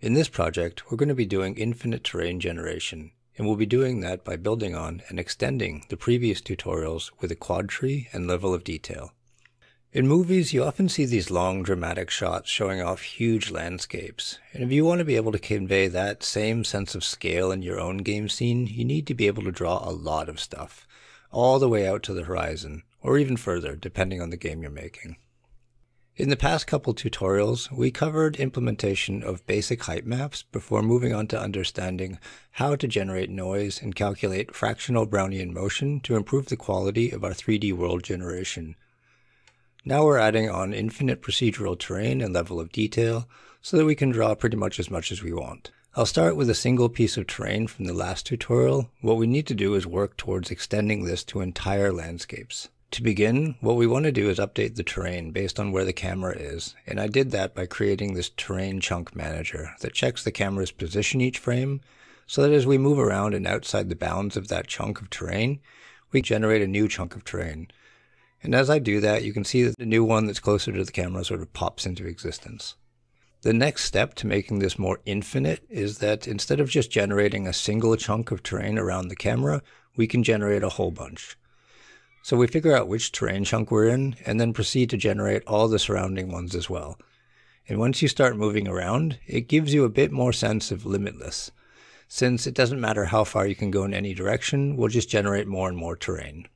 In this project, we're going to be doing infinite terrain generation, and we'll be doing that by building on and extending the previous tutorials with a quad tree and level of detail. In movies, you often see these long dramatic shots showing off huge landscapes, and if you want to be able to convey that same sense of scale in your own game scene, you need to be able to draw a lot of stuff, all the way out to the horizon, or even further, depending on the game you're making. In the past couple tutorials, we covered implementation of basic height maps before moving on to understanding how to generate noise and calculate fractional Brownian motion to improve the quality of our 3D world generation. Now we're adding on infinite procedural terrain and level of detail so that we can draw pretty much as much as we want. I'll start with a single piece of terrain from the last tutorial. What we need to do is work towards extending this to entire landscapes. To begin, what we want to do is update the terrain based on where the camera is, and I did that by creating this terrain chunk manager that checks the camera's position each frame, so that as we move around and outside the bounds of that chunk of terrain, we generate a new chunk of terrain. And as I do that, you can see that the new one that's closer to the camera sort of pops into existence. The next step to making this more infinite is that instead of just generating a single chunk of terrain around the camera, we can generate a whole bunch. So we figure out which terrain chunk we're in and then proceed to generate all the surrounding ones as well. And once you start moving around, it gives you a bit more sense of limitless. Since it doesn't matter how far you can go in any direction, we'll just generate more and more terrain.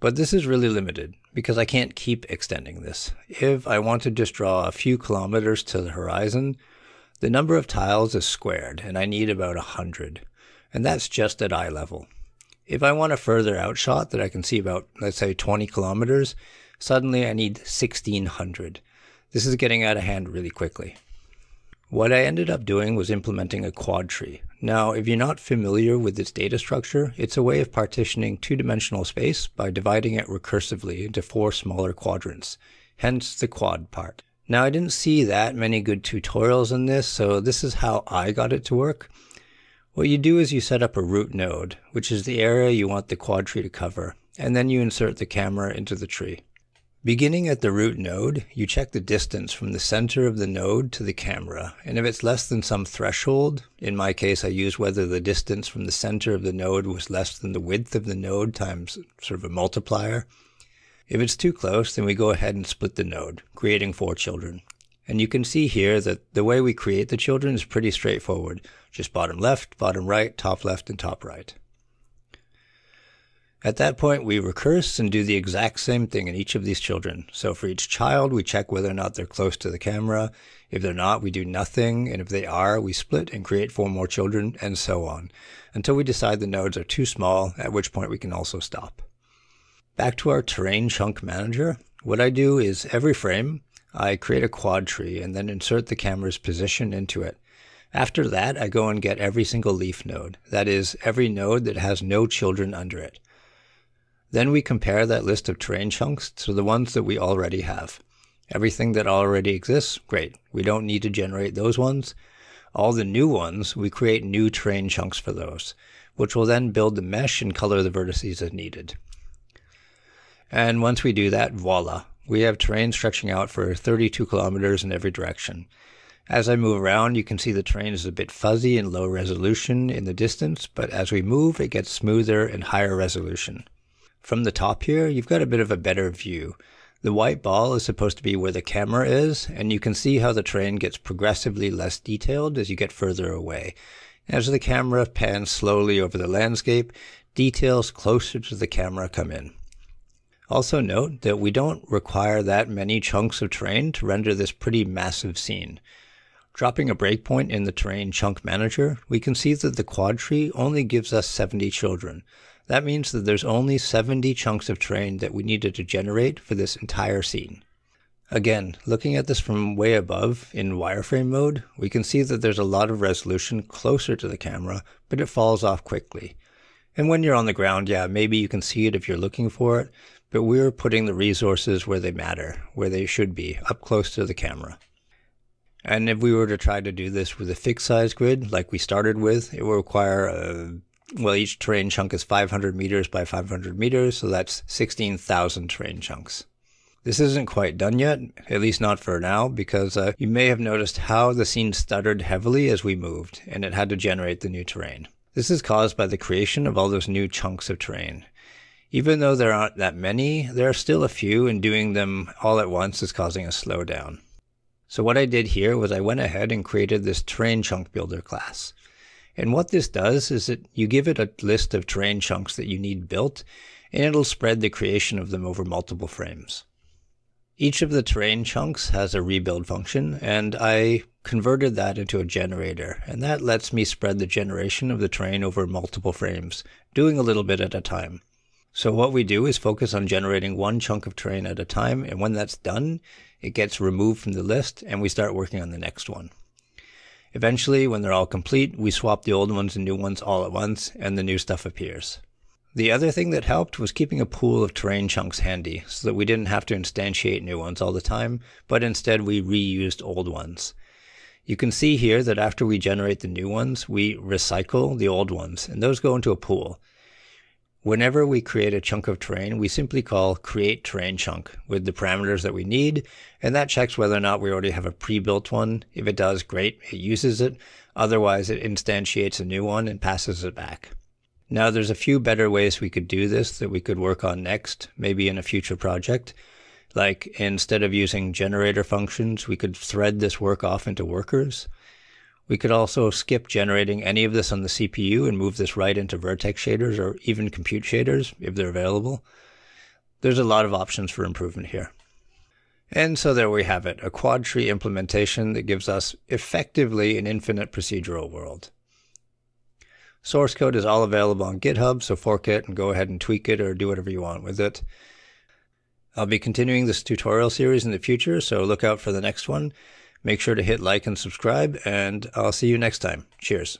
But this is really limited because I can't keep extending this. If I want to just draw a few kilometers to the horizon, the number of tiles is squared and I need about a hundred. And that's just at eye level. If I want a further outshot that I can see about, let's say 20 kilometers, suddenly I need 1600. This is getting out of hand really quickly. What I ended up doing was implementing a quad tree. Now, if you're not familiar with this data structure, it's a way of partitioning two-dimensional space by dividing it recursively into four smaller quadrants, hence the quad part. Now, I didn't see that many good tutorials in this, so this is how I got it to work. What you do is you set up a root node, which is the area you want the quad tree to cover, and then you insert the camera into the tree. Beginning at the root node, you check the distance from the center of the node to the camera, and if it's less than some threshold, in my case I use whether the distance from the center of the node was less than the width of the node times sort of a multiplier. If it's too close, then we go ahead and split the node, creating four children. And you can see here that the way we create the children is pretty straightforward. Just bottom left, bottom right, top left, and top right. At that point, we recurse and do the exact same thing in each of these children. So for each child, we check whether or not they're close to the camera. If they're not, we do nothing. And if they are, we split and create four more children and so on until we decide the nodes are too small, at which point we can also stop. Back to our terrain chunk manager. What I do is every frame, I create a quad tree and then insert the camera's position into it. After that, I go and get every single leaf node. That is, every node that has no children under it. Then we compare that list of terrain chunks to the ones that we already have. Everything that already exists, great. We don't need to generate those ones. All the new ones, we create new terrain chunks for those, which will then build the mesh and color the vertices as needed. And once we do that, voila, we have terrain stretching out for 32 kilometers in every direction. As I move around, you can see the terrain is a bit fuzzy and low resolution in the distance, but as we move, it gets smoother and higher resolution. From the top here, you've got a bit of a better view. The white ball is supposed to be where the camera is, and you can see how the terrain gets progressively less detailed as you get further away. As the camera pans slowly over the landscape, details closer to the camera come in. Also note that we don't require that many chunks of terrain to render this pretty massive scene. Dropping a breakpoint in the terrain chunk manager, we can see that the quad tree only gives us 70 children, that means that there's only 70 chunks of terrain that we needed to generate for this entire scene. Again, looking at this from way above in wireframe mode, we can see that there's a lot of resolution closer to the camera, but it falls off quickly. And when you're on the ground, yeah, maybe you can see it if you're looking for it, but we're putting the resources where they matter, where they should be, up close to the camera. And if we were to try to do this with a fixed size grid, like we started with, it will require a well, each terrain chunk is 500 meters by 500 meters, so that's 16,000 terrain chunks. This isn't quite done yet, at least not for now, because uh, you may have noticed how the scene stuttered heavily as we moved, and it had to generate the new terrain. This is caused by the creation of all those new chunks of terrain. Even though there aren't that many, there are still a few, and doing them all at once is causing a slowdown. So what I did here was I went ahead and created this terrain chunk builder class. And what this does is that you give it a list of terrain chunks that you need built, and it'll spread the creation of them over multiple frames. Each of the terrain chunks has a rebuild function, and I converted that into a generator, and that lets me spread the generation of the terrain over multiple frames, doing a little bit at a time. So what we do is focus on generating one chunk of terrain at a time, and when that's done, it gets removed from the list, and we start working on the next one. Eventually, when they're all complete, we swap the old ones and new ones all at once, and the new stuff appears. The other thing that helped was keeping a pool of terrain chunks handy so that we didn't have to instantiate new ones all the time, but instead we reused old ones. You can see here that after we generate the new ones, we recycle the old ones, and those go into a pool. Whenever we create a chunk of terrain, we simply call create terrain chunk with the parameters that we need, and that checks whether or not we already have a pre-built one. If it does, great, it uses it. Otherwise, it instantiates a new one and passes it back. Now, there's a few better ways we could do this that we could work on next, maybe in a future project. Like instead of using generator functions, we could thread this work off into workers. We could also skip generating any of this on the CPU and move this right into vertex shaders or even compute shaders if they're available. There's a lot of options for improvement here. And so there we have it, a quad tree implementation that gives us effectively an infinite procedural world. Source code is all available on GitHub, so fork it and go ahead and tweak it or do whatever you want with it. I'll be continuing this tutorial series in the future, so look out for the next one. Make sure to hit like and subscribe, and I'll see you next time. Cheers.